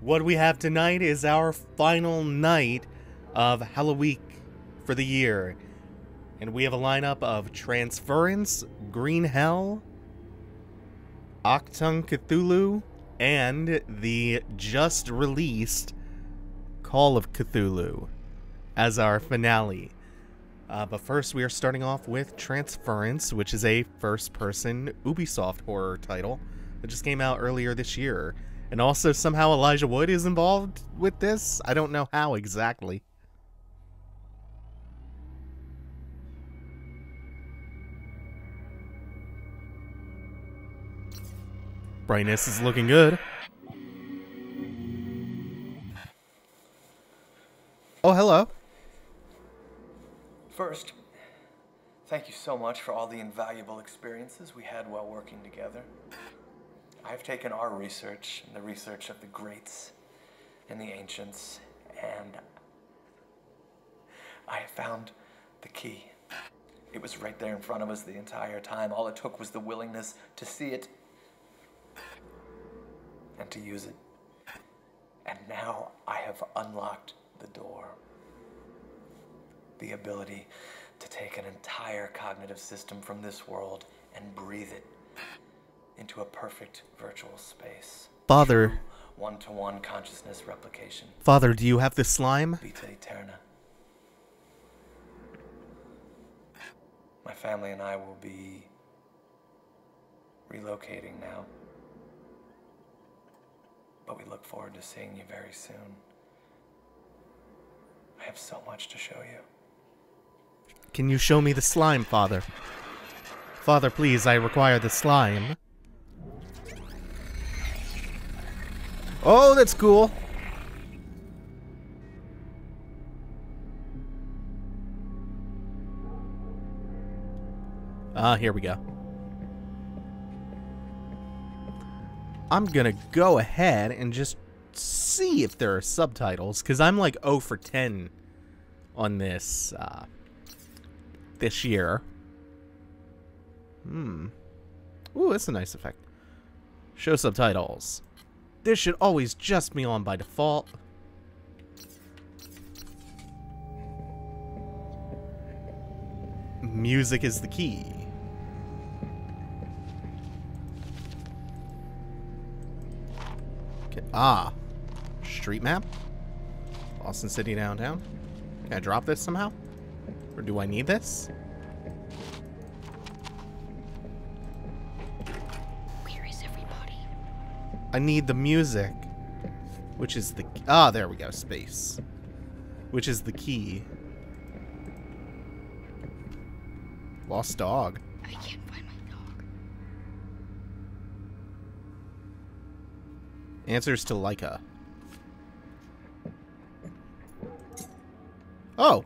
What we have tonight is our final night of Halloween for the year. And we have a lineup of Transference, Green Hell, Achtung Cthulhu, and the just released Call of Cthulhu as our finale. Uh, but first, we are starting off with Transference, which is a first person Ubisoft horror title that just came out earlier this year. And also, somehow Elijah Wood is involved with this. I don't know how exactly. Brightness is looking good. Oh, hello. First, thank you so much for all the invaluable experiences we had while working together. I've taken our research and the research of the greats and the ancients, and I have found the key. It was right there in front of us the entire time. All it took was the willingness to see it and to use it. And now I have unlocked the door. The ability to take an entire cognitive system from this world and breathe it into a perfect virtual space. Father, One to one consciousness replication. Father, do you have the slime? Vita Eterna. My family and I will be relocating now. But we look forward to seeing you very soon. I have so much to show you. Can you show me the slime, Father? Father, please, I require the slime. Oh, that's cool. Ah, here we go. I'm gonna go ahead and just see if there are subtitles, because I'm like 0 for 10 on this, uh, this year. Hmm. Ooh, that's a nice effect. Show subtitles. This should always just be on by default. Music is the key. Okay. Ah. Street map? Austin City downtown? Can I drop this somehow? Or do I need this? I need the music. Which is the... Ah, there we go. Space. Which is the key. Lost dog. I can't find my dog. Answers to Laika. Oh.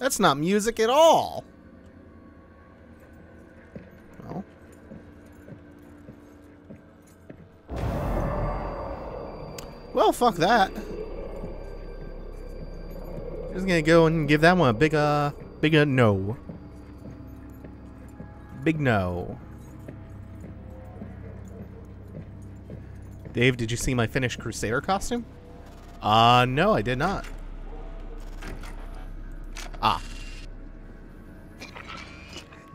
That's not music at all. Fuck that. Just gonna go and give that one a big, uh, big, uh, no. Big no. Dave, did you see my finished Crusader costume? Uh, no, I did not. Ah.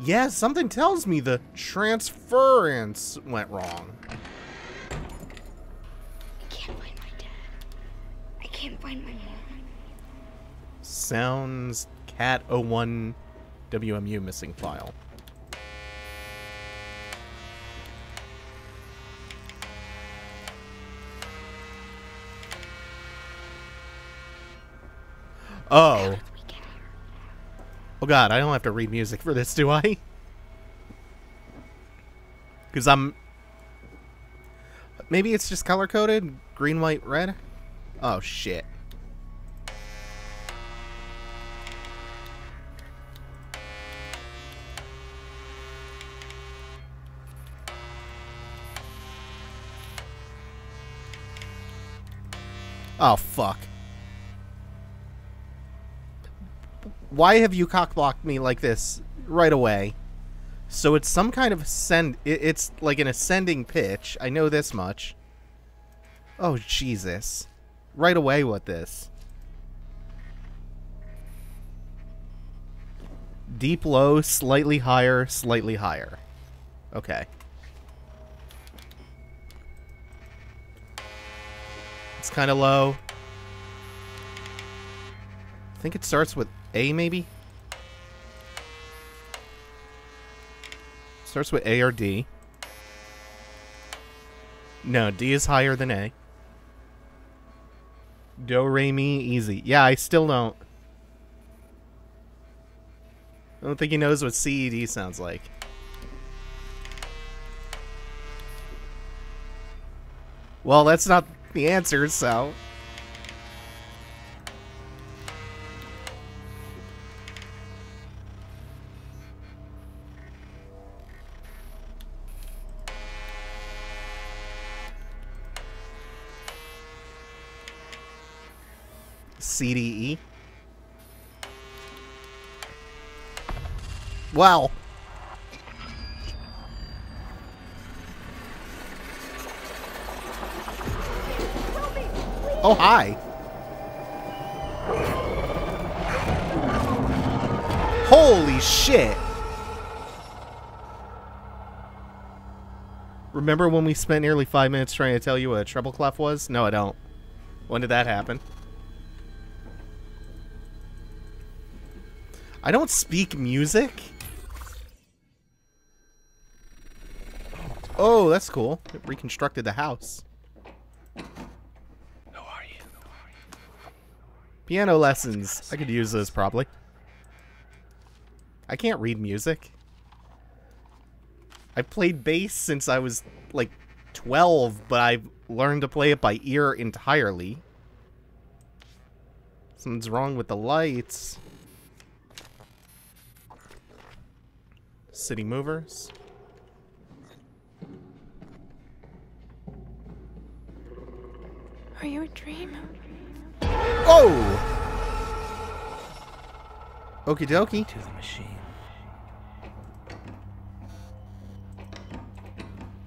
Yeah, something tells me the transference went wrong. Can't find my. Sounds cat 01 WMU missing file. Oh. How did we get here? Oh god, I don't have to read music for this, do I? Because I'm... Maybe it's just color-coded? Green, white, red? Oh, shit. Oh, fuck. Why have you cockblocked me like this right away? So it's some kind of send. It's like an ascending pitch. I know this much. Oh, Jesus. Right away with this. Deep low, slightly higher, slightly higher. Okay. It's kind of low. I think it starts with A, maybe? Starts with A or D. No, D is higher than A. Do, re, mi, easy. Yeah, I still don't. I don't think he knows what CED sounds like. Well, that's not the answer, so... CDE. Wow. Oh, hi. Holy shit. Remember when we spent nearly five minutes trying to tell you what a treble clef was? No, I don't. When did that happen? I don't speak music. Oh, that's cool. It reconstructed the house. Are you? Piano lessons. I could use those probably. I can't read music. I've played bass since I was like 12, but I've learned to play it by ear entirely. Something's wrong with the lights. City movers. Are you a dream? Oh! Okie dokie. To the machine.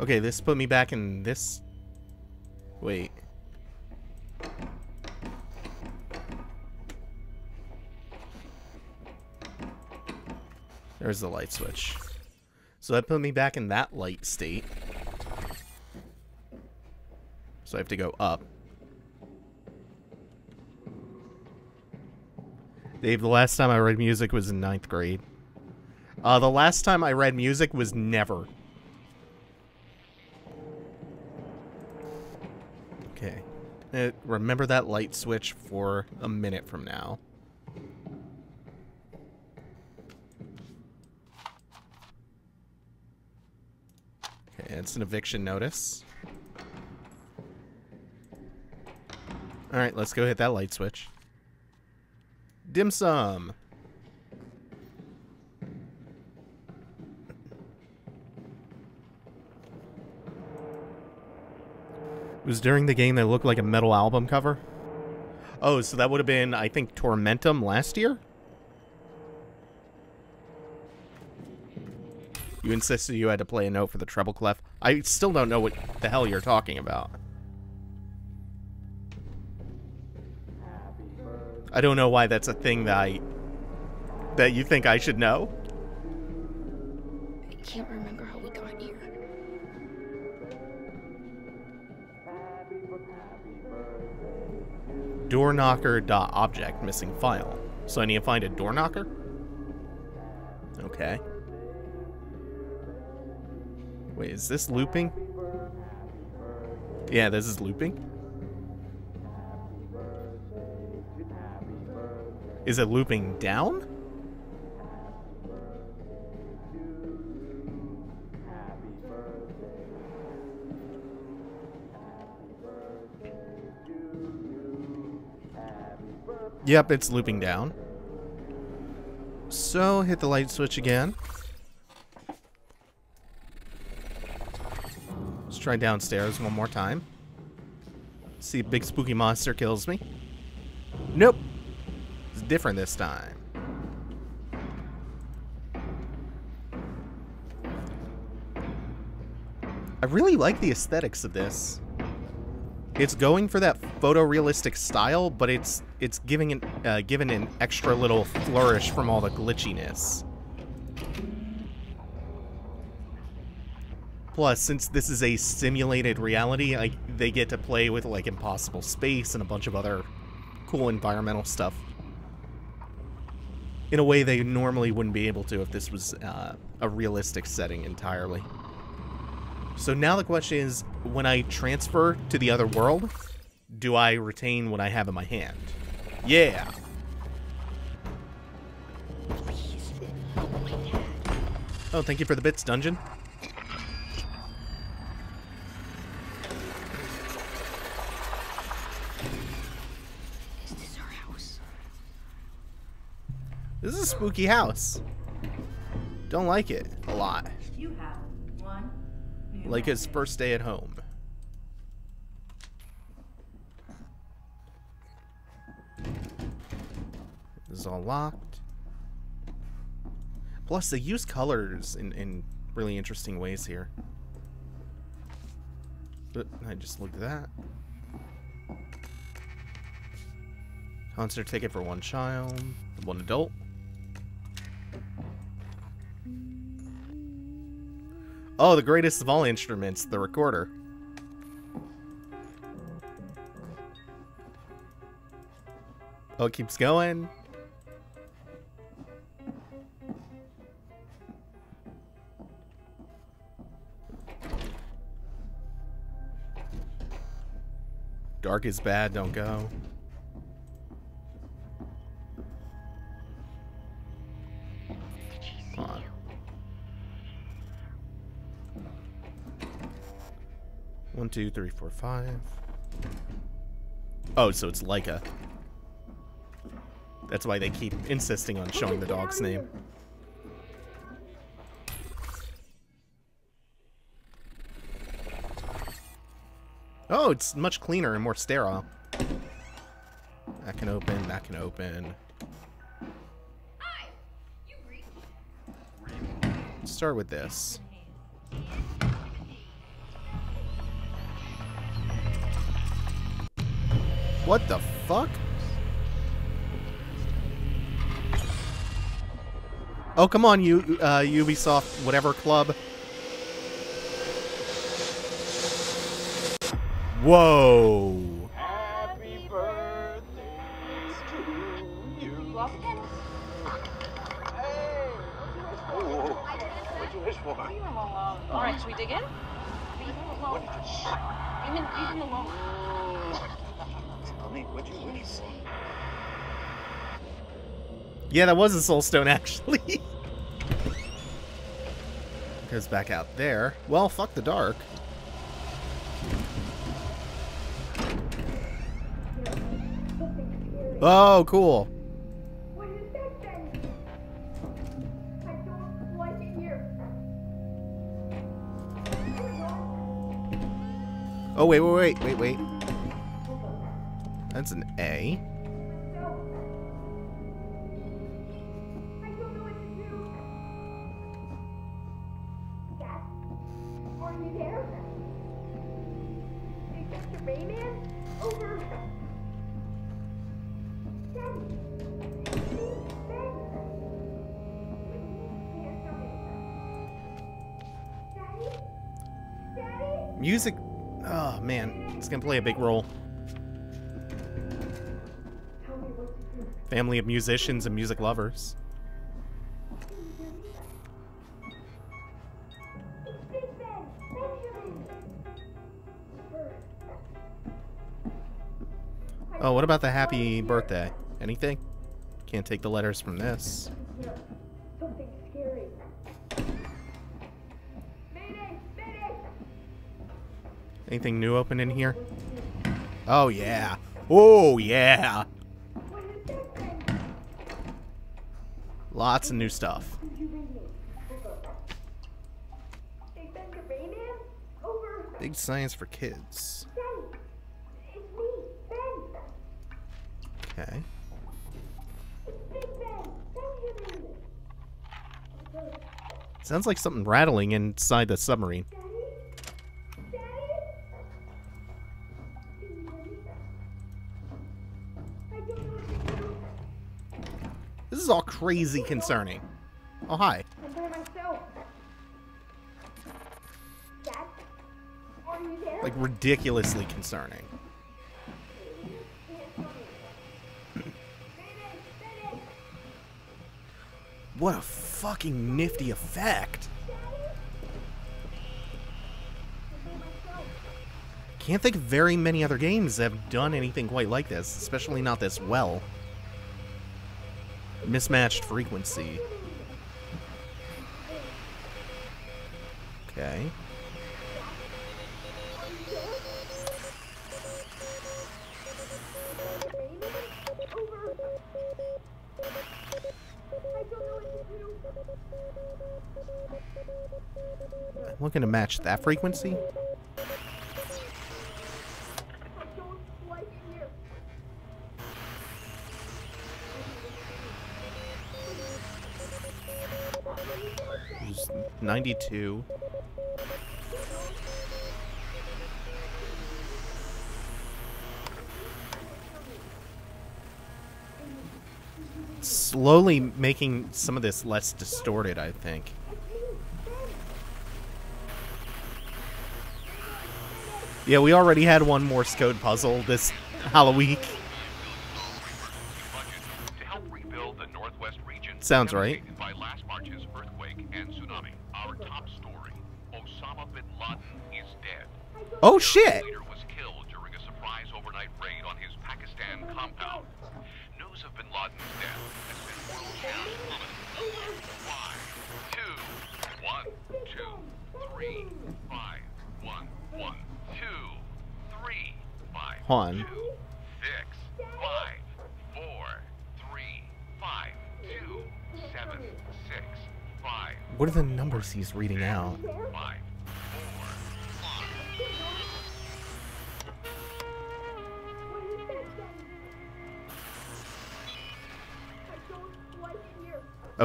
Okay, this put me back in this. Wait. There's the light switch. So that put me back in that light state. So I have to go up. Dave, the last time I read music was in ninth grade. Uh, the last time I read music was never. Okay. Uh, remember that light switch for a minute from now. It's an eviction notice. Alright, let's go hit that light switch. Dim sum. It was during the game that looked like a metal album cover. Oh, so that would have been, I think, Tormentum last year? You insisted you had to play a note for the treble clef. I still don't know what the hell you're talking about. I don't know why that's a thing that I... that you think I should know. I can't remember how we got here. Door knocker object missing file. So I need to find a door knocker? Okay. Wait, is this looping? Yeah, this is looping. Is it looping down? Yep, it's looping down. So, hit the light switch again. Try downstairs one more time. See if big spooky monster kills me. Nope. It's different this time. I really like the aesthetics of this. it's going for that photorealistic style, but it's it's giving an uh, given an extra little flourish from all the glitchiness. Plus, since this is a simulated reality, I, they get to play with like impossible space and a bunch of other cool environmental stuff in a way they normally wouldn't be able to if this was uh, a realistic setting entirely. So now the question is, when I transfer to the other world, do I retain what I have in my hand? Yeah. Oh, thank you for the bits, dungeon. Is this our house? This is a spooky house. Don't like it a lot. You have one. Like his first day at home. This is all locked. Plus, they use colors in, in really interesting ways here. But I just looked at that. Concert ticket for one child, one adult. Oh, the greatest of all instruments, the recorder. Oh, it keeps going. Dark is bad, don't go. Two, three, four, five. Oh, so it's Laika. That's why they keep insisting on showing the dog's name. Oh, it's much cleaner and more sterile. That can open, that can open. Let's start with this. What the fuck? Oh, come on, you, uh, Ubisoft, whatever club. Whoa. Yeah, that was a soul stone, actually. Goes back out there. Well, fuck the dark. Oh, cool. What is that then? I don't like it here. Oh, wait, wait, wait, wait, wait. That's an A. It's to play a big role. Family of musicians and music lovers. Oh, what about the happy birthday? Anything? Can't take the letters from this. Anything new open in here? Oh, yeah. Oh, yeah. Lots of new stuff. Big science for kids. Okay. Sounds like something rattling inside the submarine. Is all crazy concerning. Oh, hi. Like, ridiculously concerning. What a fucking nifty effect. Can't think of very many other games that have done anything quite like this, especially not this well. Mismatched frequency. Okay. I'm looking to match that frequency. 92. Slowly making some of this less distorted, I think. Yeah, we already had one Morse code puzzle this Halloween. Sounds right. Seven, six, five, What are the numbers he's reading out? five,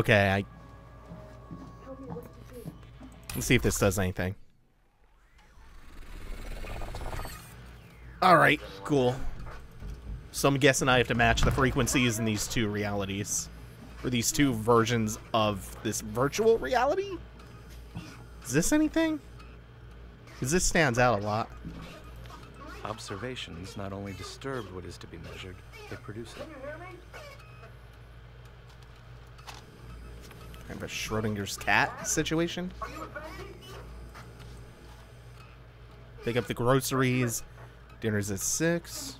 Okay, I. Let's see if this does anything. Alright, cool. So I'm guessing I have to match the frequencies in these two realities. Or these two versions of this virtual reality? Is this anything? Because this stands out a lot. Observations not only disturb what is to be measured, they produce it. Kind of a Schrodinger's cat situation. Pick up the groceries. Dinner's at 6.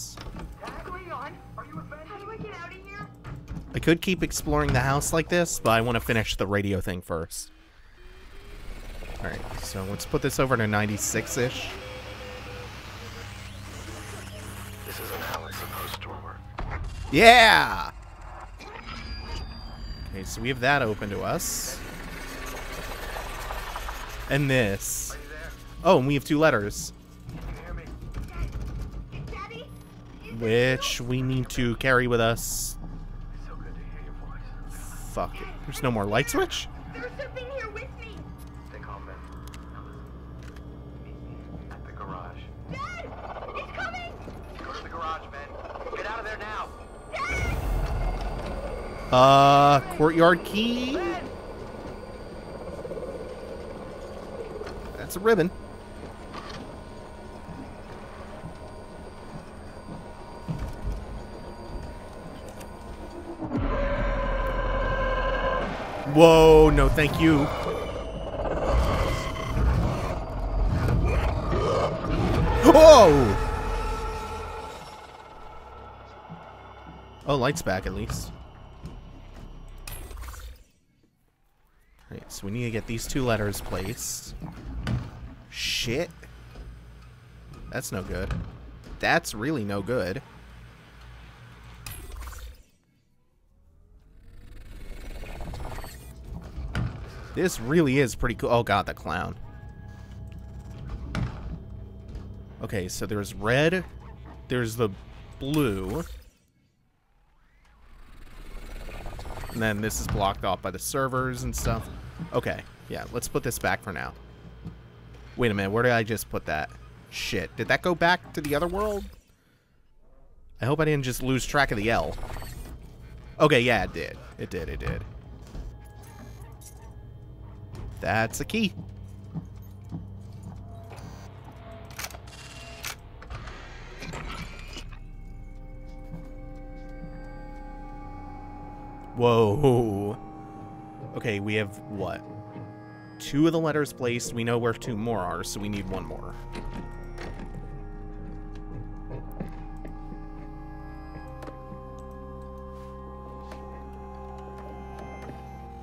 could keep exploring the house like this, but I want to finish the radio thing first. Alright, so let's put this over to 96-ish. This isn't how it's supposed to work. Yeah! Okay, so we have that open to us. And this. Oh, and we have two letters, which we need to carry with us. Fuck it. There's no more light switch? There's something here with me. Stay calm, Ben. Meet me at the garage. Dad! It's coming! Go to the garage, Ben. Get out of there now. Dad! Uh, courtyard key? That's a ribbon. Whoa, no thank you. Whoa! Oh, light's back at least. Alright, so we need to get these two letters placed. Shit. That's no good. That's really no good. This really is pretty cool. Oh god, the clown. Okay, so there's red, there's the blue, and then this is blocked off by the servers and stuff. Okay, yeah, let's put this back for now. Wait a minute, where did I just put that? Shit, did that go back to the other world? I hope I didn't just lose track of the L. Okay, yeah, it did. It did, it did. That's a key. Whoa. Okay, we have what? Two of the letters placed. We know where two more are, so we need one more.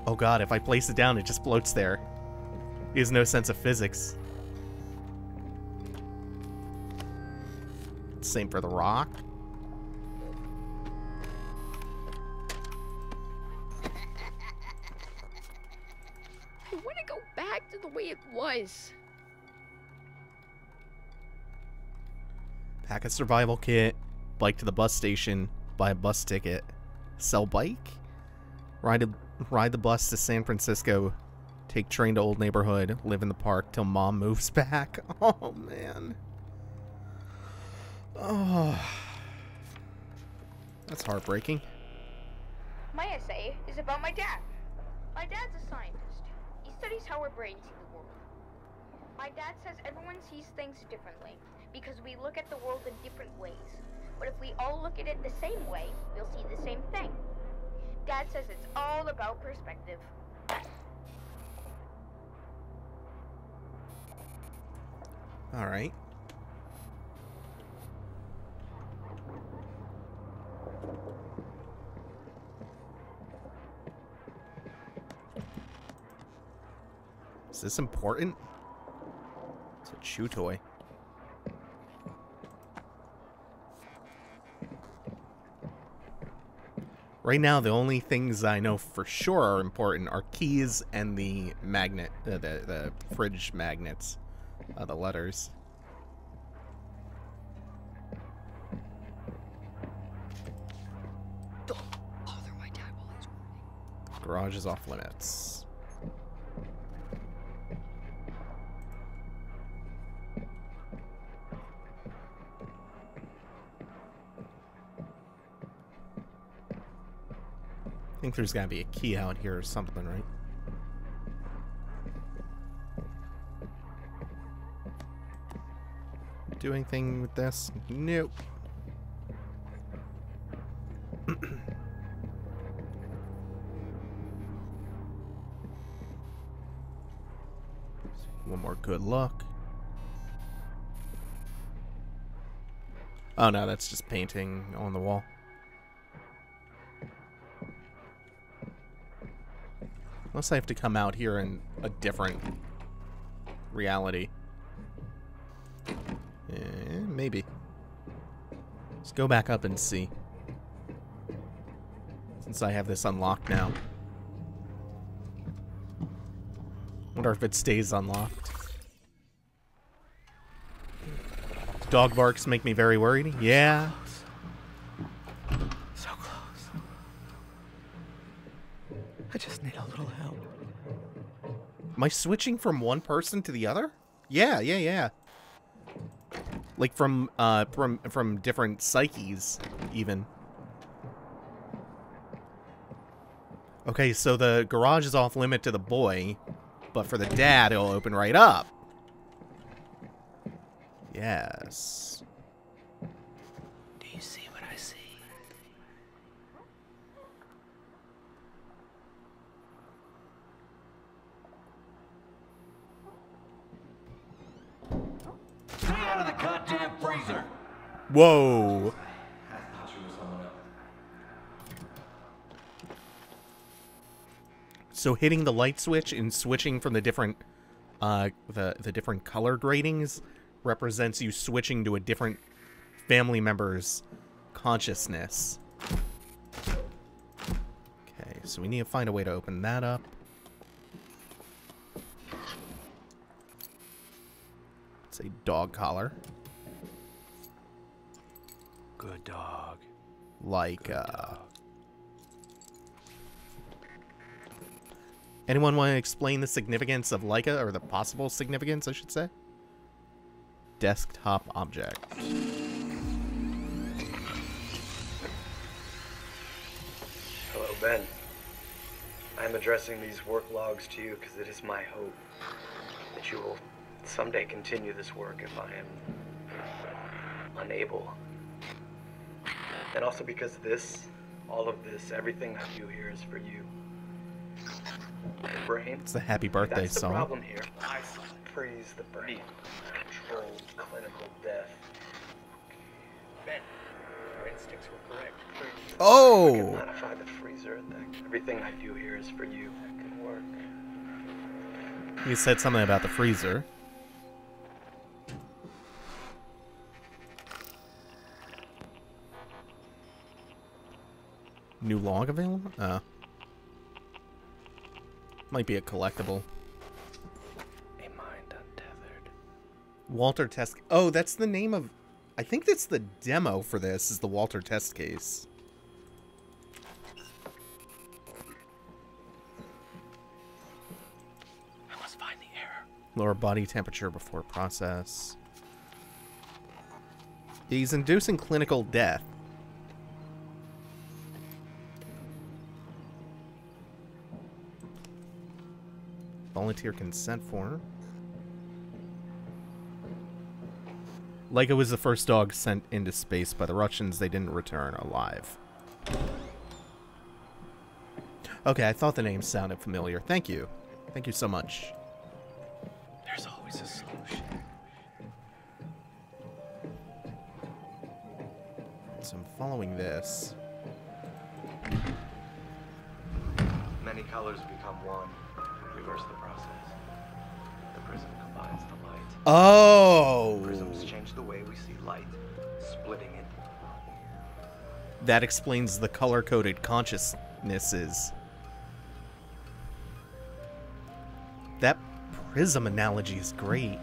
Oh god, if I place it down, it just floats there. He has no sense of physics. Same for the rock. I want to go back to the way it was. Pack a survival kit, bike to the bus station, buy a bus ticket, sell bike, ride a, ride the bus to San Francisco, take train to old neighborhood, live in the park till mom moves back. Oh man. Oh. That's heartbreaking. My essay is about my dad. My dad's a scientist. He studies how our brains see the world. My dad says everyone sees things differently because we look at the world in different ways. But if we all look at it the same way, we'll see the same thing. Dad says it's all about perspective. All right. Is this important? It's a chew toy. Right now, the only things I know for sure are important are keys and the magnet, uh, the the fridge magnets, uh, the letters. Garage is off limits. Think there's gotta be a key out here or something, right? Do anything with this? Nope. One more good luck. Oh no, that's just painting on the wall. Unless I have to come out here in a different reality. Eh, maybe. Let's go back up and see. Since I have this unlocked now. Wonder if it stays unlocked. Dog barks make me very worried. Yeah. So close. I just need a little help. Am I switching from one person to the other? Yeah, yeah, yeah. Like from uh from from different psyches even. Okay, so the garage is off limit to the boy, but for the dad it'll open right up. Yes. Whoa. So hitting the light switch and switching from the different uh, the the different color gradings represents you switching to a different family member's consciousness. Okay, so we need to find a way to open that up. It's a dog collar. Good dog. Like uh Anyone want to explain the significance of Laika, or the possible significance, I should say? Desktop object. Hello, Ben. I'm addressing these work logs to you because it is my hope that you will someday continue this work if I am unable. And also because this, all of this, everything I do here is for you. The brain. It's a happy birthday That's the song. problem here. I freeze the brain. Controlled clinical death. Ben, your instincts were correct. Oh! I Oh! can modify the freezer. Everything I do here is for you. That can work. You said something about the freezer. New log available? Uh. Might be a collectible. A mind untethered. Walter test. Oh, that's the name of. I think that's the demo for this. Is the Walter test case. I must find the error. Lower body temperature before process. He's inducing clinical death. Volunteer consent form. Laika was the first dog sent into space by the Russians. They didn't return alive. Okay, I thought the name sounded familiar. Thank you. Thank you so much. There's always a solution. So I'm following this. Many colors become one. Reverse the process. The prism combines the light. Oh! Prisms change the way we see light, splitting it. That explains the color coded consciousnesses. That prism analogy is great.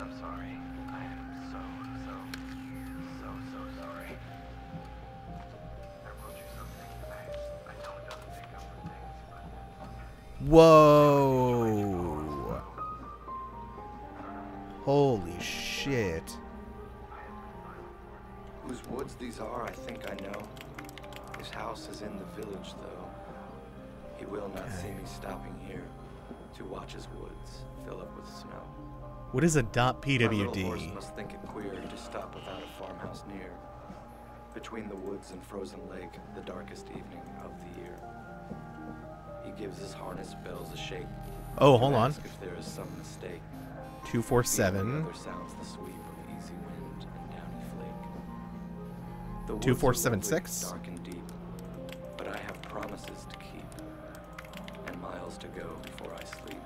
I'm sorry. I am so, so, so, so sorry. I wrote you something. I, I don't know to pick up for things, but Whoa! Village, though. He will not see me stopping here to watch his woods fill up with snow. What is a dot My little horse PWD? must think it queer to stop without a farmhouse near. Between the woods and frozen lake, the darkest evening of the year. He gives his harness bells a shake. Oh, hold on. If there is some mistake. 247. other sounds the sweep of easy wind and downy flake. The woods Two, four, seven, six. Promises to keep, and miles to go before I sleep,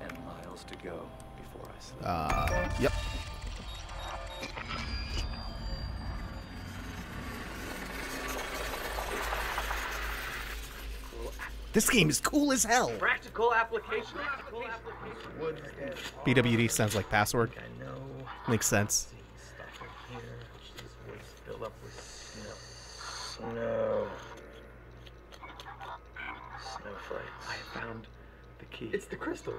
and miles to go before I sleep. Uh, yep. This game is cool as hell. Practical application. Practical application. BWD sounds like password. I know. Makes sense. See stuff in here. These woods filled up with snow. Snow. Snowflakes. I found the key. It's the crystal.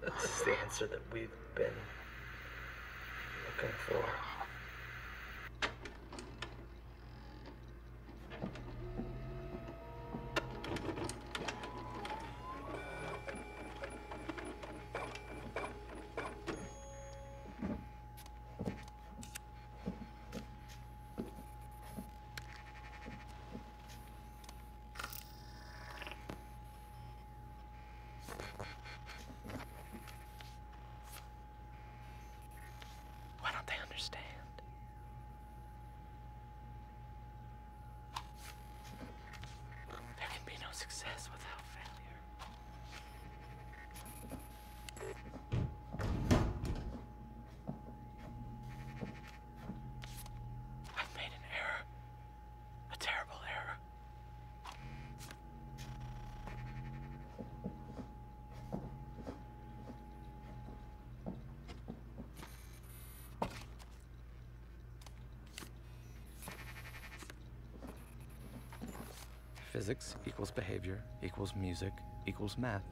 This is the answer that we've been looking for. Why don't they understand? Physics equals behavior equals music equals math.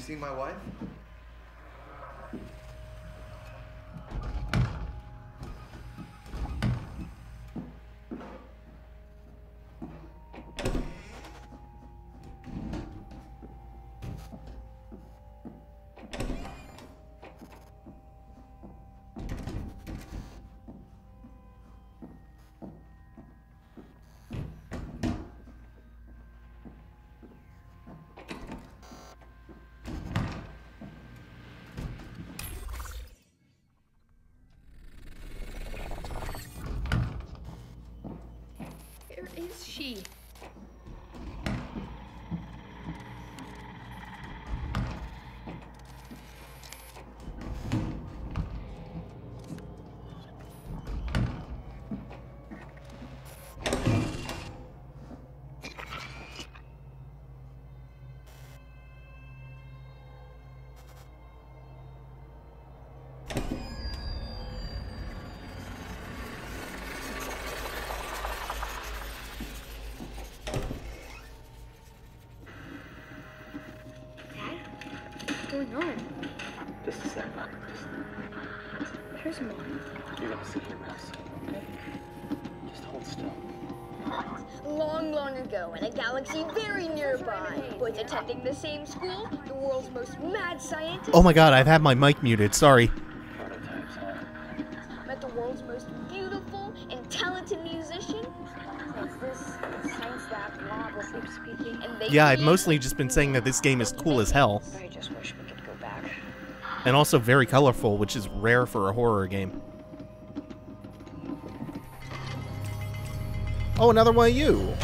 You seen my wife? Where's mom? You're gonna sit here real okay? Just hold still. Long, long ago, in a galaxy very nearby, both attending the same school, the world's most mad scientist Oh my god, I've had my mic muted. Sorry. Met the world's most beautiful and talented musician. Is this science lab lab was speaking? And they Yeah, I've mostly just been saying that this game is cool as hell. I just wish we could go back. And also very colorful, which is rare for a horror game. Oh, another one of you.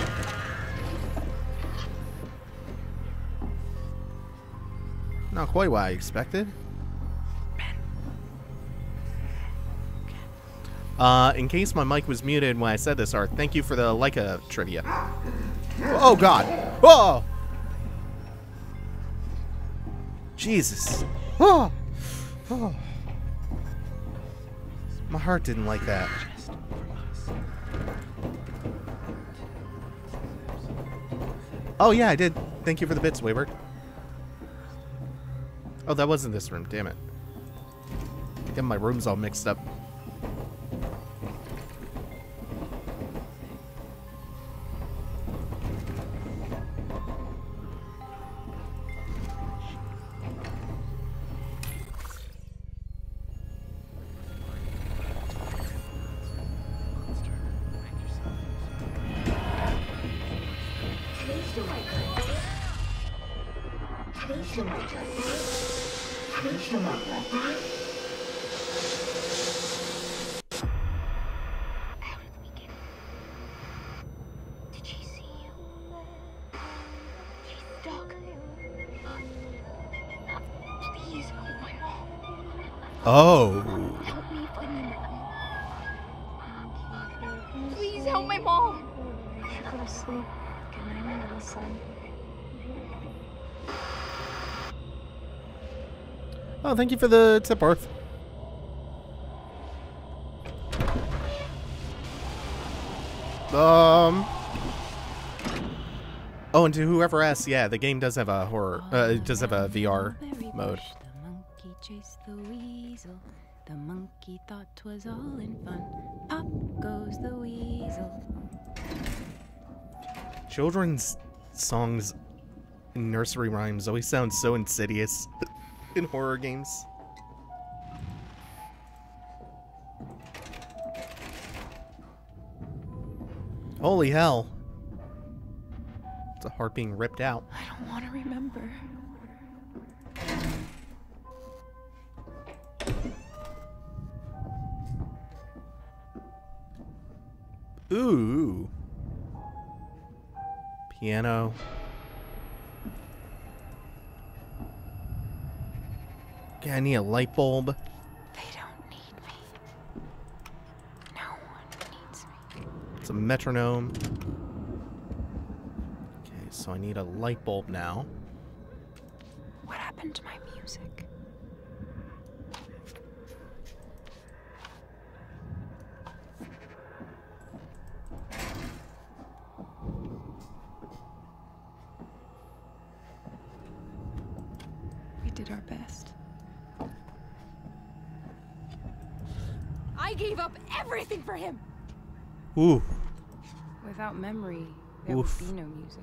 Not quite what I expected. Uh, in case my mic was muted when I said this, Art, thank you for the Laika trivia. Oh, God. Oh! Jesus. Oh! Oh. My heart didn't like that. Oh yeah, I did. Thank you for the bits, Wayward. Oh, that wasn't this room. Damn it. Getting my rooms all mixed up. Thank you for the tip, Arth. Um. Oh, and to whoever asks, yeah, the game does have a horror. Uh, it does have a VR mode. The monkey chased the weasel. The monkey thought 'twas all in fun. Pop goes the weasel. Children's songs, and nursery rhymes always sound so insidious in horror games. Holy hell. It's a heart being ripped out. I don't want to remember. Ooh. Piano. Okay, I need a light bulb. They don't need me. No one needs me. It's a metronome. Okay, so I need a light bulb now. What happened to my music? We did our best. I gave up everything for him. Ooh. Without memory, there Oof. would be no music.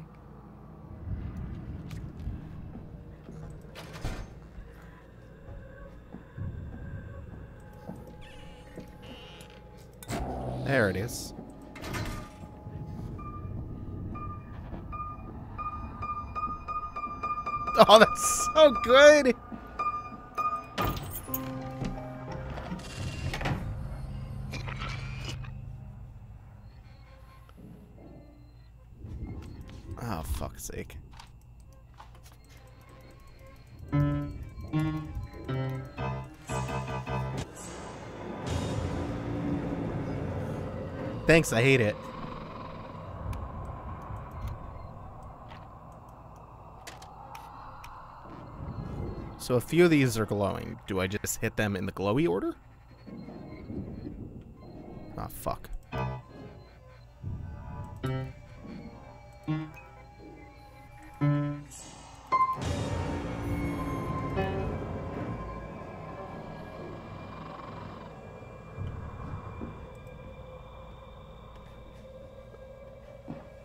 There it is. Oh, that's so good! Thanks, I hate it. So a few of these are glowing. Do I just hit them in the glowy order? Ah, fuck.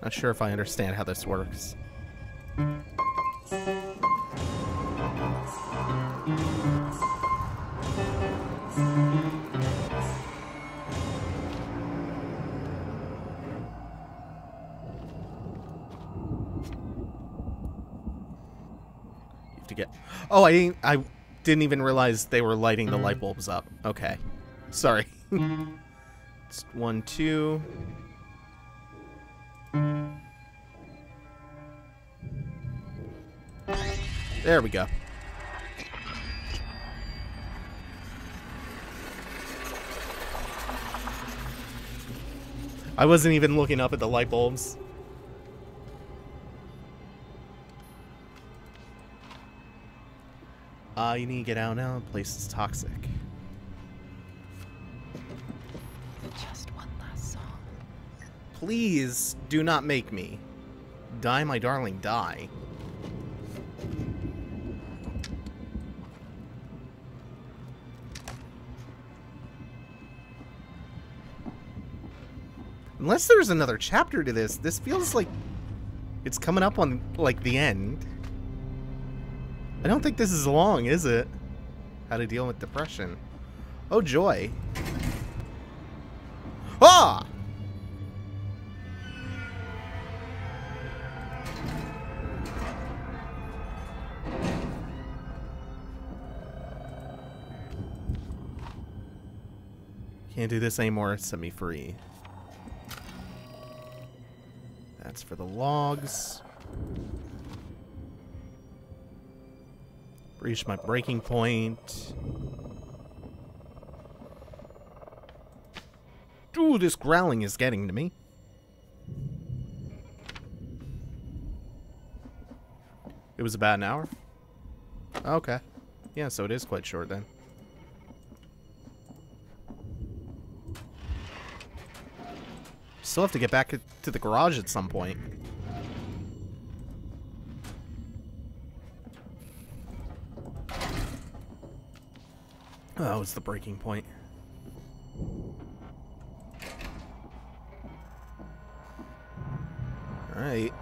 Not sure if I understand how this works. You have to get. Oh, I didn't, I didn't even realize they were lighting the mm-hmm. light bulbs up. Okay, sorry. it's one, two. There we go. I wasn't even looking up at the light bulbs. Uh, you need to get out now. The place is toxic. Just one last song. Please do not make me. Die, my darling, die. Unless there's another chapter to this, this feels like it's coming up on, like, the end. I don't think this is long, is it? How to deal with depression. Oh, joy. Ah! Can't do this anymore. Set me free. For the logs. Reach my breaking point. Ooh, this growling is getting to me. It was about an hour? Okay. Yeah, so it is quite short then. Still have to get back to the garage at some point. Oh, that was the breaking point. Alright.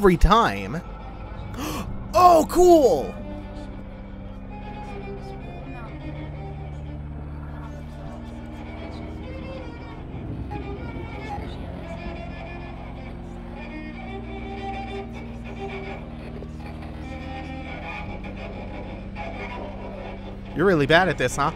every time. oh, cool! You're really bad at this, huh?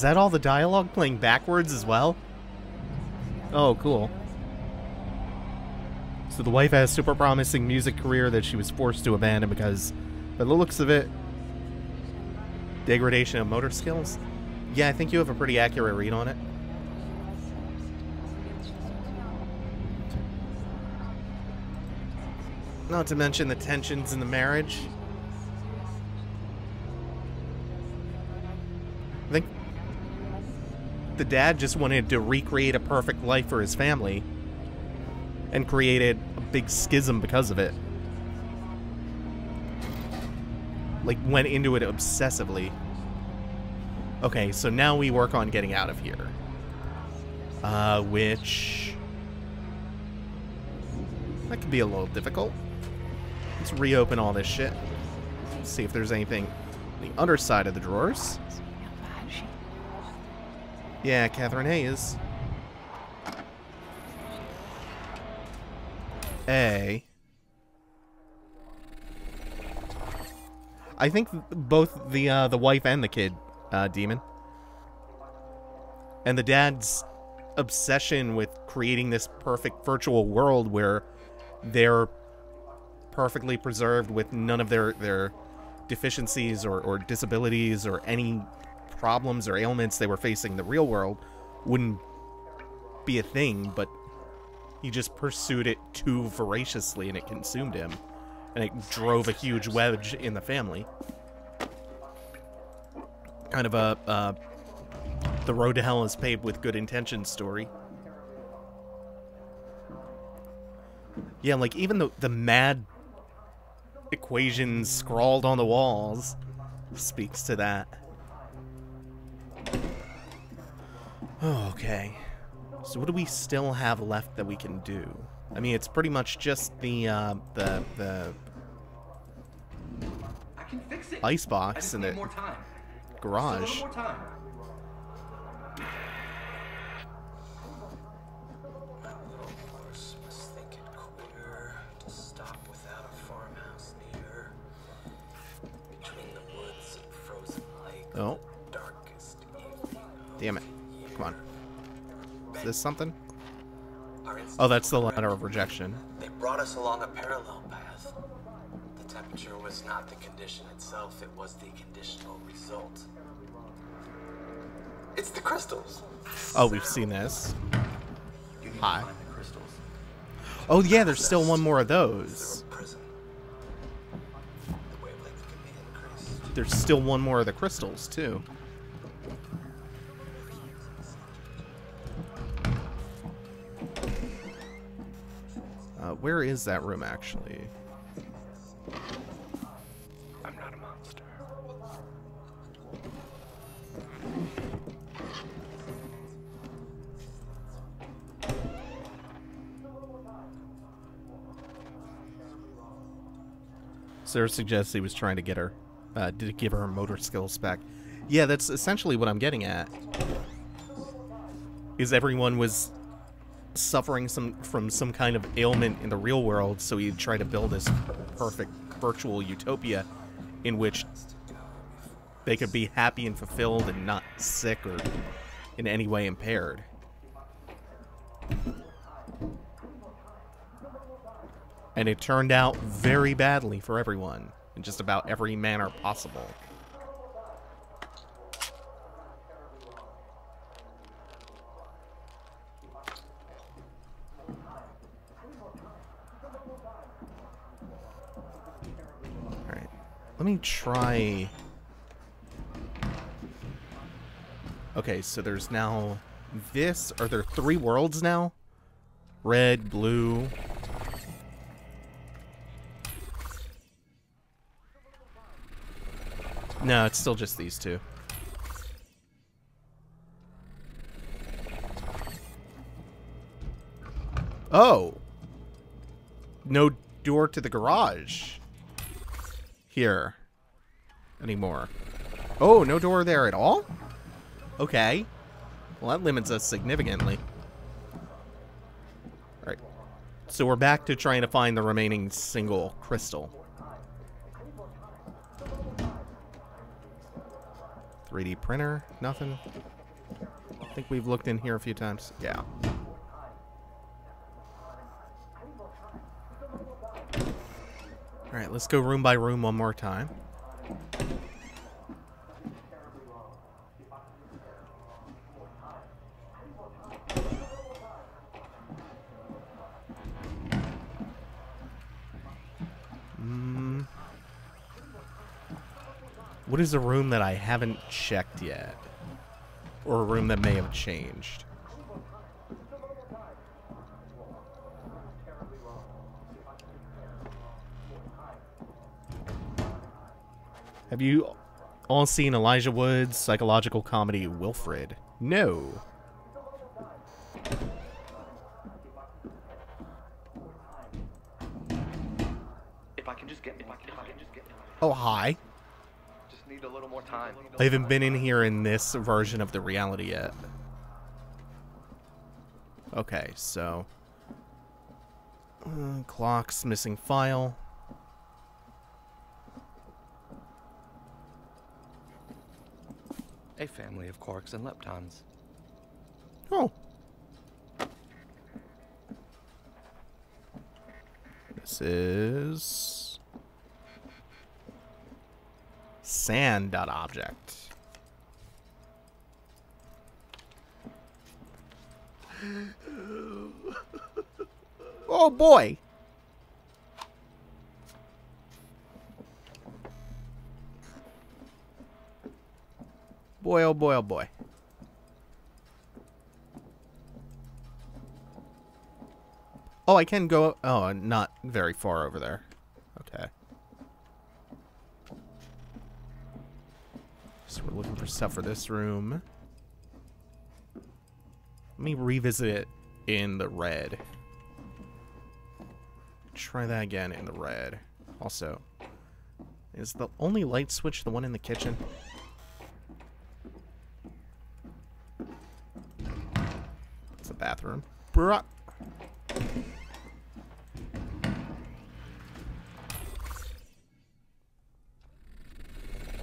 Is that all the dialogue playing backwards as well? Oh, cool. So the wife has a super promising music career that she was forced to abandon because, by the looks of it, degradation of motor skills. Yeah, I think you have a pretty accurate read on it. Not to mention the tensions in the marriage. I think the dad just wanted to recreate a perfect life for his family and created a big schism because of it. Like, went into it obsessively. Okay, so now we work on getting out of here. Uh, which. That could be a little difficult. Let's reopen all this shit. See if there's anything on the underside of the drawers. Yeah, Catherine Hayes. A. I think both the uh, the wife and the kid, uh, demon, and the dad's obsession with creating this perfect virtual world where they're perfectly preserved with none of their their deficiencies or, or disabilities or any problems or ailments they were facing in the real world wouldn't be a thing, but he just pursued it too voraciously and it consumed him. And it drove a huge wedge in the family. Kind of a uh, the road to hell is paved with good intentions story. Yeah, like even the the mad equations scrawled on the walls speaks to that. Okay. So what do we still have left that we can do? I mean, it's pretty much just the uh, the the I can fix it. Icebox in the more time. garage. Just a little more time. Horse must think it queer to stop without a farmhouse near. Between the woods and frozen lake, Oh, darkest damn it! the Come on. year. Is this something? Oh, that's the letter of rejection. They brought us along a parallel path. The temperature was not the condition itself, it was the conditional result. It's the crystals. Oh, we've seen this. Hi. to find the crystals. Oh yeah, there's still one more of those. Through a prison. The wavelength can be increased. There's still one more of the crystals too. Where is that room actually? I'm not a monster. Sarah suggests he was trying to get her, uh, to give her motor skills back. Yeah, that's essentially what I'm getting at. Is everyone was suffering some from some kind of ailment in the real world, so he'd try to build this perfect virtual utopia in which they could be happy and fulfilled and not sick or in any way impaired. And it turned out very badly for everyone in just about every manner possible. Alright. Let me try. Okay, so there's now this... Are there three worlds now? Red, blue... No, it's still just these two. Oh! No door to the garage. Here. Anymore. Oh, no door there at all? Okay. Well, that limits us significantly. Alright. So we're back to trying to find the remaining single crystal. 3D printer, nothing. I think we've looked in here a few times. Yeah. Alright, let's go room by room one more time. Mm. What is a room that I haven't checked yet? Or a room that may have changed? Have you all seen Elijah Wood's psychological comedy Wilfred? No. If I can just get, if I can, if I can just get, Oh, hi. just need a little more time. I haven't been in here in this version of the reality yet. Okay, so... Uh, clocks, missing file. A family of quarks and leptons. Oh. This is... Sand dot object. Oh boy! Boy, oh boy, oh boy. Oh, I can go... Oh, not very far over there. Okay. So we're looking for stuff for this room. Let me revisit it in the red. Try that again in the red. Also, is the only light switch the one in the kitchen? Bruh.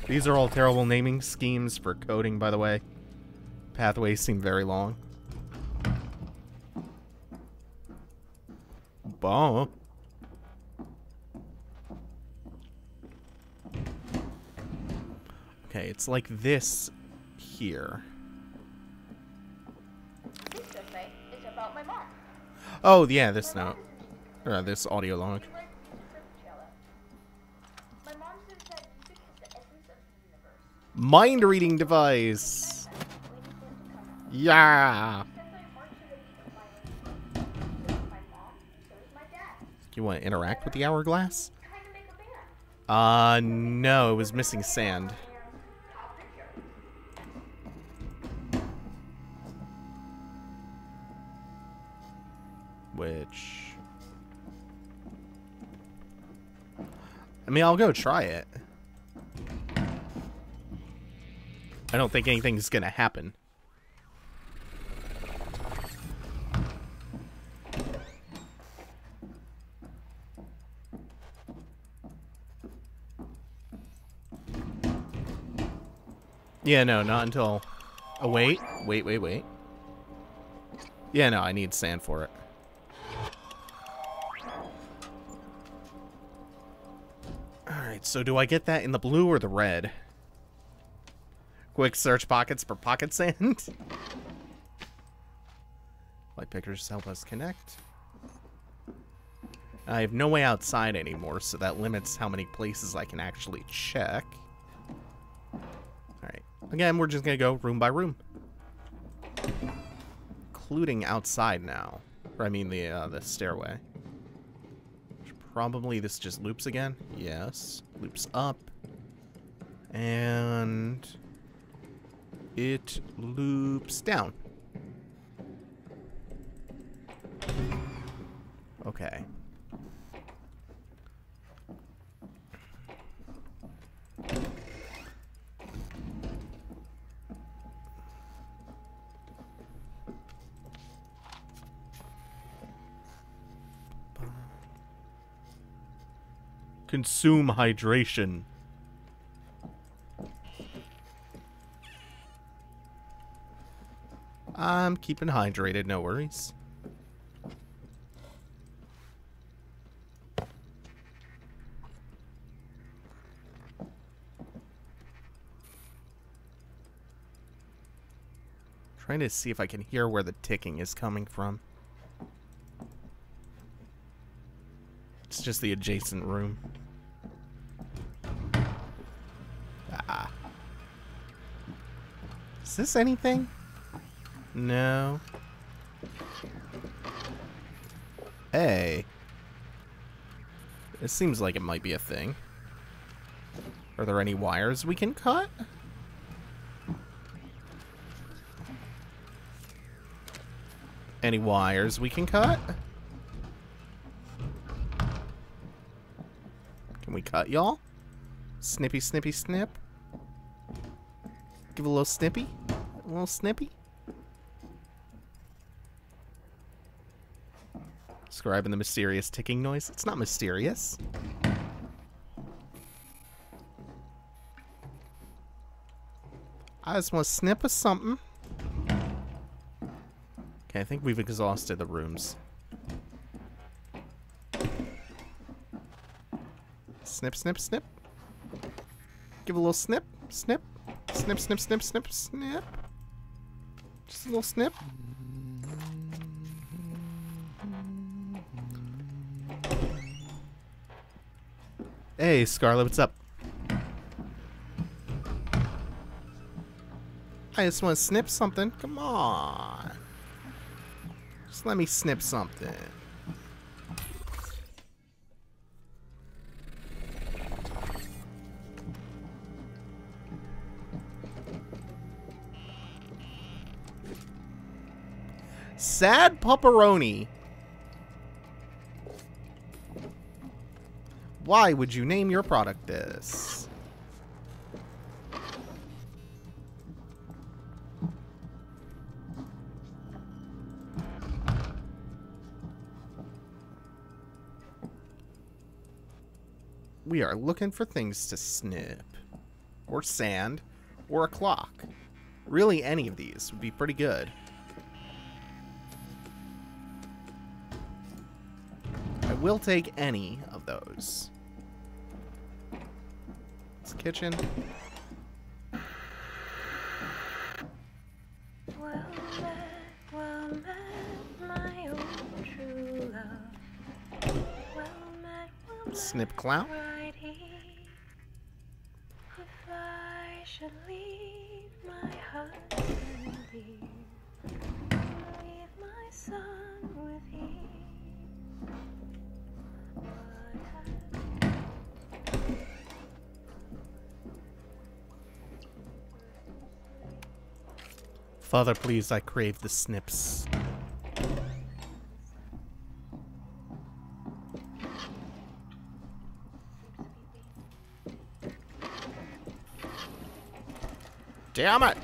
These are all terrible naming schemes for coding, by the way. Pathways seem very long. Bon. Okay, it's like this here. Oh, yeah, this note. Or this audio log. Mind reading device. Yeah. You want to interact with the hourglass? Uh, no, it was missing sand. I mean, I'll go try it. I don't think anything's gonna happen. Yeah, no, not until... Oh, wait. Wait, wait, wait. Yeah, no, I need sand for it. Alright, so do I get that in the blue or the red? Quick search pockets for pocket sand. Light pictures help us connect. I have no way outside anymore, so that limits how many places I can actually check. Alright. Again, we're just gonna go room by room. including outside now. Or I mean the uh, the stairway. Probably this just loops again. Yes, loops up, and it loops down. Okay. Consume hydration. I'm keeping hydrated, no worries. Trying to see if I can hear where the ticking is coming from. It's just the adjacent room. Ah. Is this anything? No. Hey. It seems like it might be a thing. Are there any wires we can cut? Any wires we can cut? Can we cut y'all? Snippy, snippy, snip. Give a little snippy. A little snippy. Describing the mysterious ticking noise. It's not mysterious. I just want to snip of something. Okay, I think we've exhausted the rooms. Snip, snip, snip. Give a little snip, snip, snip, snip, snip, snip, snip. Just a little snip. Hey, Scarlet, what's up? I just want to snip something. Come on. Just let me snip something. Sad Pepperoni. Why would you name your product this? We are looking for things to snip. Or sand. Or a clock. Really, any of these would be pretty good. Will take any of those. It's kitchen. Well met, well met, my old true love. Well met, well met, Snip clown. If I should leave my husband Father, please, I crave the snips. Damn it!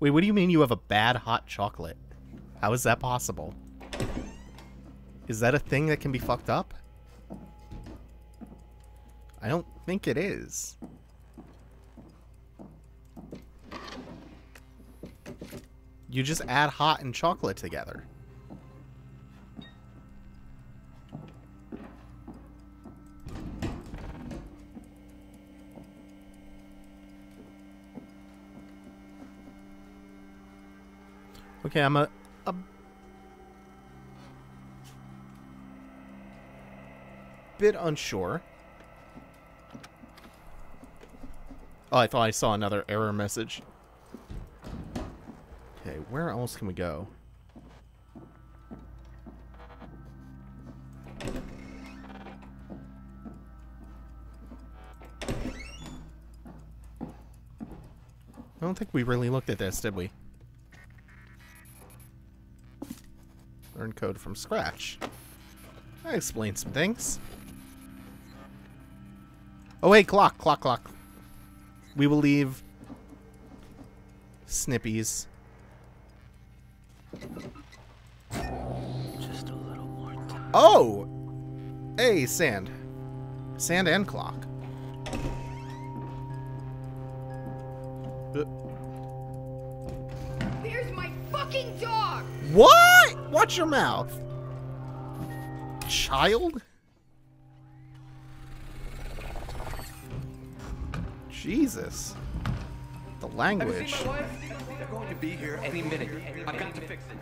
Wait, what do you mean you have a bad hot chocolate? How is that possible? Is that a thing that can be fucked up? I don't think it is. You just add hot and chocolate together. Okay, I'm a, a bit unsure. Oh, I thought I saw another error message. Okay, where else can we go? I don't think we really looked at this, did we? Learn code from scratch. I explained some things. Oh, hey, clock, clock, clock. We will leave Snippies. Just a little more time. Oh! Hey, sand. Sand and clock. There's my fucking dog! What? Watch your mouth. Child? Jesus. The language. They're going to be here any minute. I've got to fix it.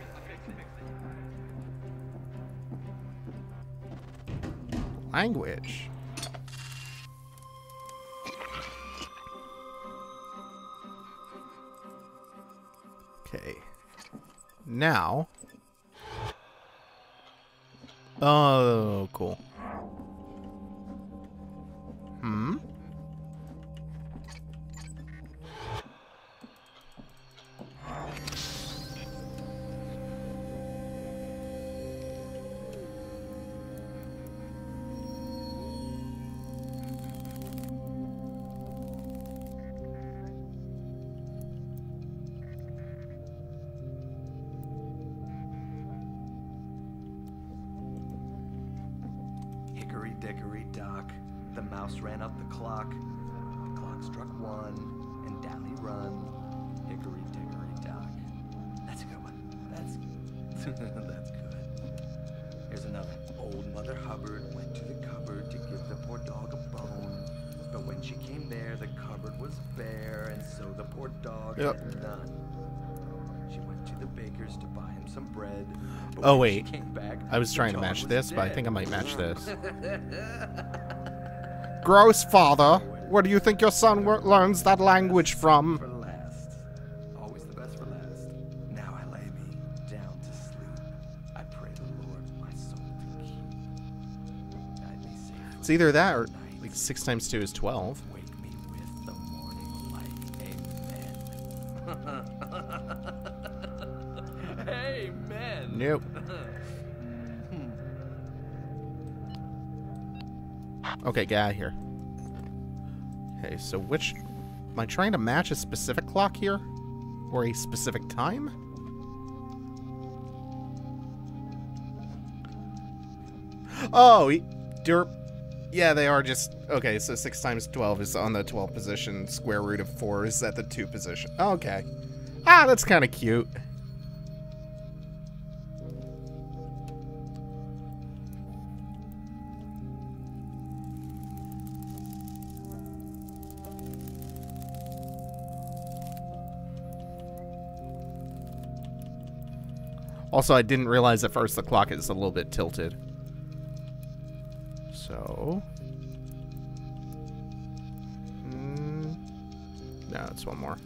Language. Okay. Now. Oh, cool. Mouse ran up the clock. The clock struck one, and down he run. Hickory dickory dock. That's a good one. That's that's good. Here's another. Old Mother Hubbard went to the cupboard to give the poor dog a bone. But when she came there, the cupboard was bare, and so the poor dog Yep. had none. She went to the baker's to buy him some bread. Oh, wait. back, I was trying to match this, but I think I might match this. Gross father. Where do you think your son learns that language from? It's either that or for last. Now I lay me Okay, get out of here. Okay, so which... Am I trying to match a specific clock here? Or a specific time? Oh, derp. Yeah, they are just... Okay, so 6 times 12 is on the 12 position. Square root of 4 is at the 2 position. Okay. Ah, that's kind of cute. Also, I didn't realize at first the clock is a little bit tilted. So... Mm, no, it's one more.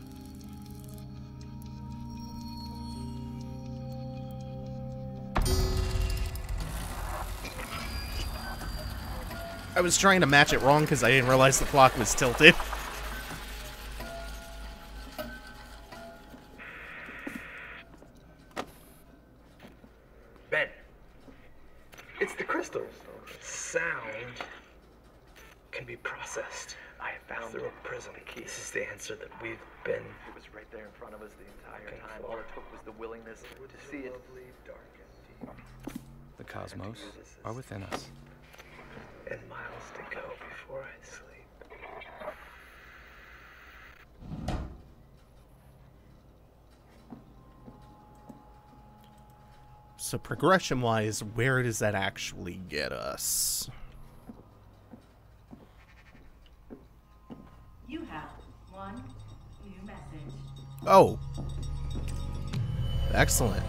I was trying to match it wrong because I didn't realize the clock was tilted. cosmos are within us. And miles to go before I sleep. So progression-wise, where does that actually get us? You have one new message. Oh. Excellent.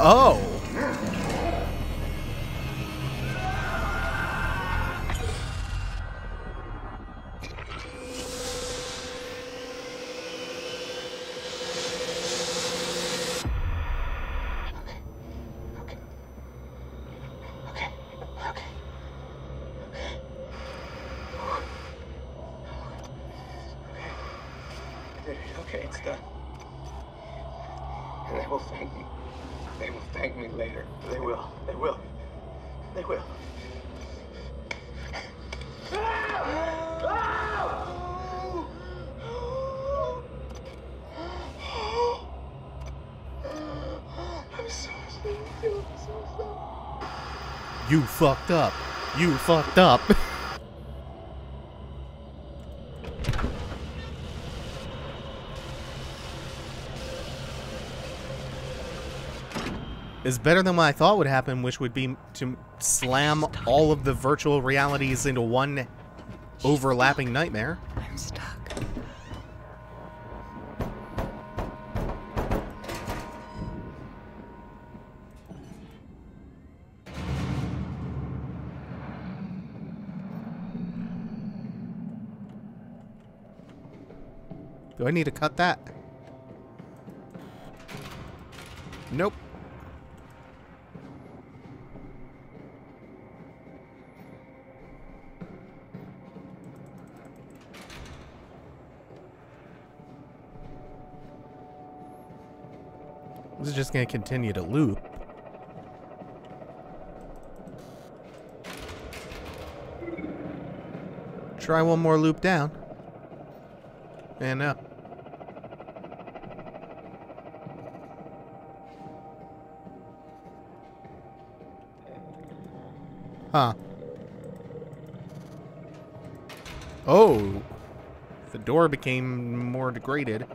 Oh. Fucked up. You fucked up. is better than what I thought would happen, which would be to slam all of the virtual realities into one overlapping nightmare. Do I need to cut that? Nope. This is just going to continue to loop. Try one more loop down. And up. Huh. Oh. The door became more degraded.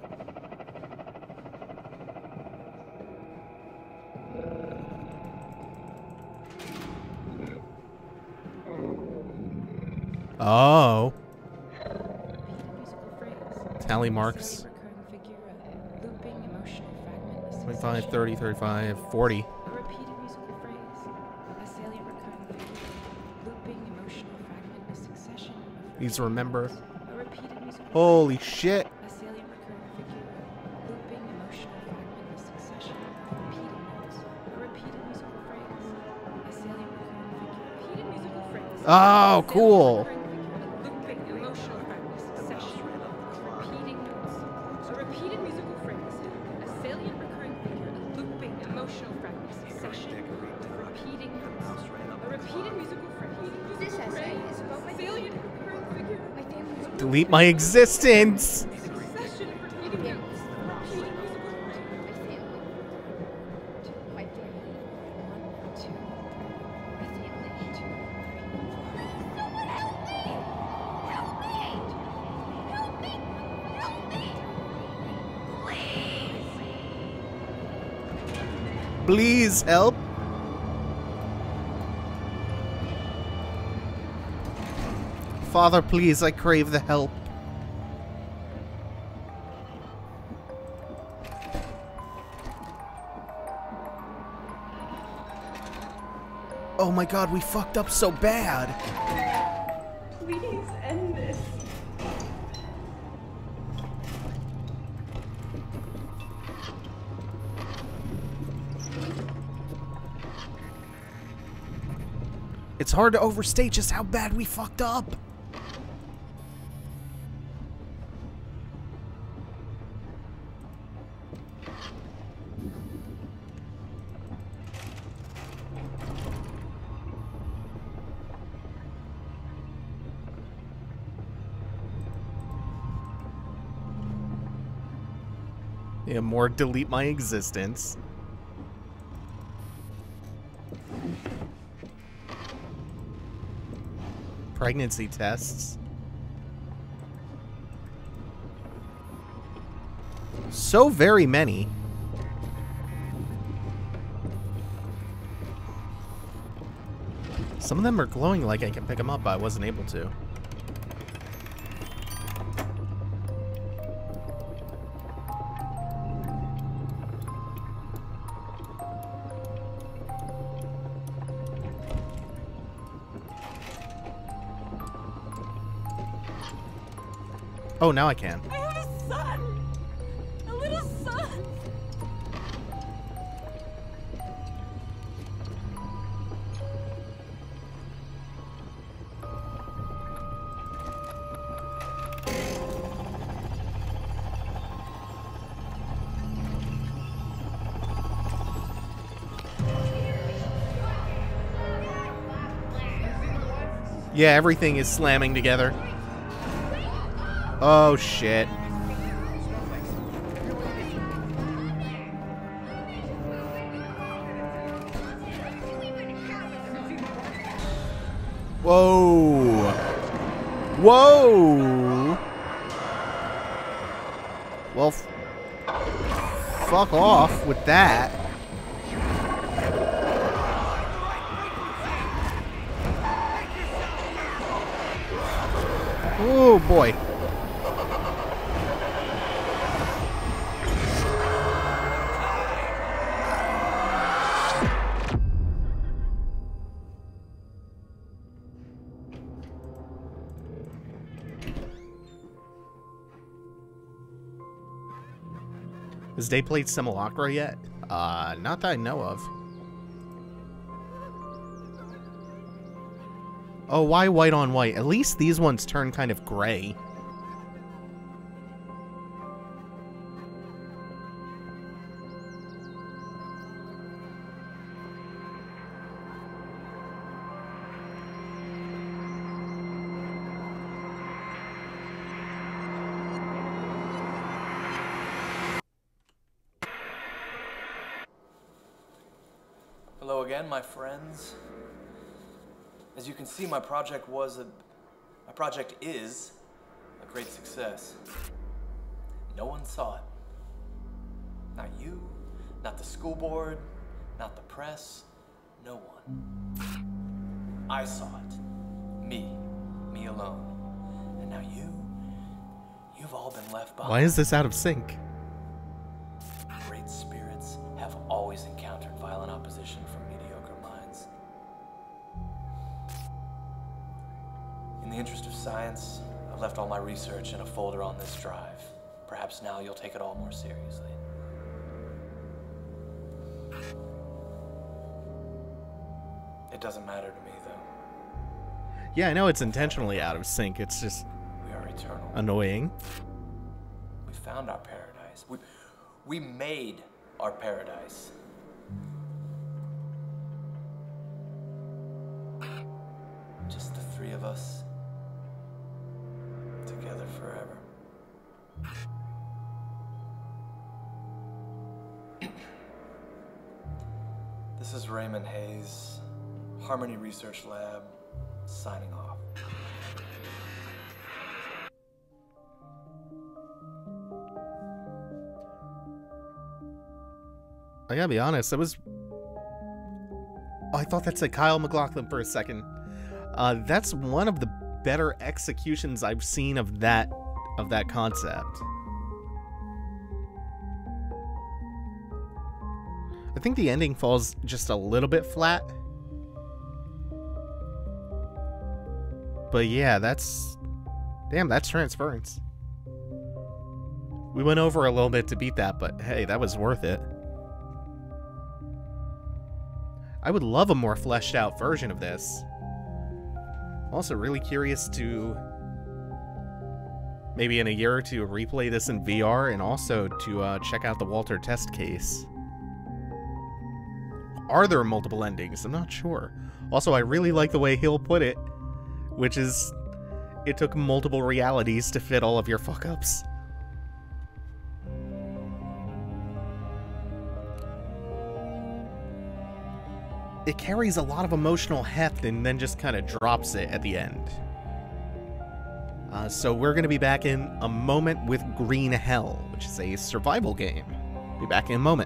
Oh. Tally marks. 25, 30, 35, 40. A repeated musical phrase. A salient recurring figure. Looping emotional fragment. A succession of Please remember. A repeated musical Holy shit. A salient recurring figure. Looping emotional fragment. A succession of repeated notes. A repeated musical phrase. A salient recurring figure. Repeated musical phrase. Oh, cool. Help me! Please! Please help. Father, please, I crave the help. Oh my god, we fucked up so bad. Please end this. It's hard to overstate just how bad we fucked up. More delete my existence. Pregnancy tests. So very many. Some of them are glowing like I can pick them up, but I wasn't able to. Now I can. I have a son! A little son! Yeah, everything is slamming together. Oh, shit. Whoa. Whoa. Well, fuck off with that. Oh boy. They played Simulacra yet? Uh, not that I know of. Oh, why white on white? At least these ones turn kind of gray. See, my project was a. My project is a great success. No one saw it. Not you, not the school board, not the press, no one. I saw it. Me. Me alone. And now you. You've all been left behind. Why is this out of sync? The interest of science, I've left all my research in a folder on this drive. Perhaps now you'll take it all more seriously. It doesn't matter to me, though. Yeah, I know it's intentionally out of sync. It's just We are eternal. annoying. We found our paradise. We, we made our paradise. Research Lab, signing off. I gotta be honest, it was. Oh, I thought that said Kyle MacLachlan for a second. Uh, that's one of the better executions I've seen of that of that concept. I think the ending falls just a little bit flat. But yeah, that's damn, that's transference. We went over a little bit to beat that, but hey, that was worth it. I would love a more fleshed out version of this. I'm also really curious to maybe in a year or two replay this in VR and also to uh, check out the Walter test case. Are there multiple endings? I'm not sure. Also, I really like the way Hill put it, which is it took multiple realities to fit all of your fuck ups. it carries a lot of emotional heft and then just kind of drops it at the end. Uh, so we're going to be back in a moment with Green Hell, which is a survival game. Be back in a moment.